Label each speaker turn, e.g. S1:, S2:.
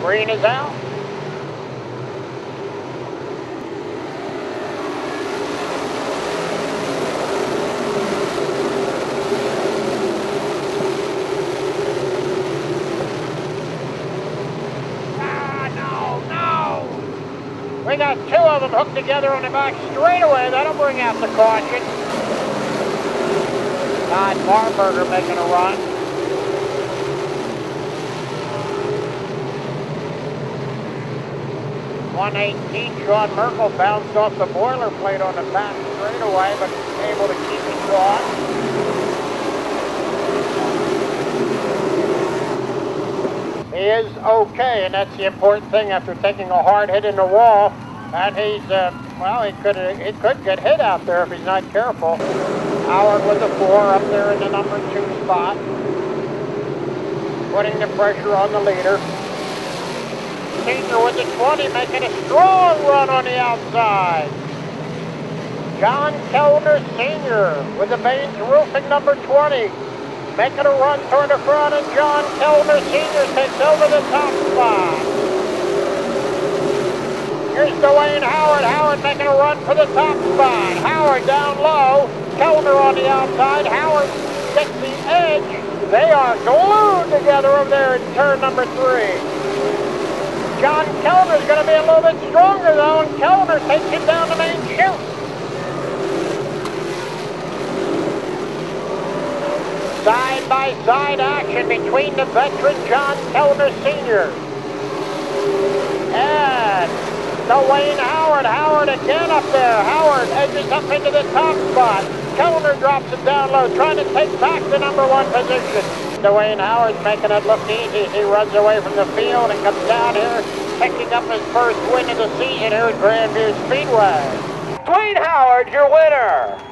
S1: Green is out. Ah, no, no! We got two of them hooked together on the back straightaway. That'll bring out the caution. Todd Marburger making a run. 118, Sean Merkel bounced off the boilerplate on the back straightaway, but able to keep it short. He is okay, and that's the important thing after taking a hard hit in the wall. And he's, uh, well, he could he could get hit out there if he's not careful. Howard with the four up there in the number two spot, putting the pressure on the leader. Senior with the 20, making a strong run on the outside. John Kellner Sr. with the Baines Roofing number 20, making a run toward the front, and John Kellner Sr. takes over the top spot. Here's Duane Howard. Howard making a run for the top spot. Howard down low. Kellner on the outside. Howard gets the edge. They are glued together over there in turn number three. John Kellner's going to be a little bit stronger though, and Kellner takes him down the main chute. Side-by-side action between the veteran John Kellner Sr. and Duane Howard. Howard again up there. Howard edges up into the top spot. Kellner drops it down low, trying to take back the number one position. Duane Howard's making it look easy. He runs away from the field and comes down here, picking up his first win of the season here at Grandview Speedway. Duane Howard, your winner.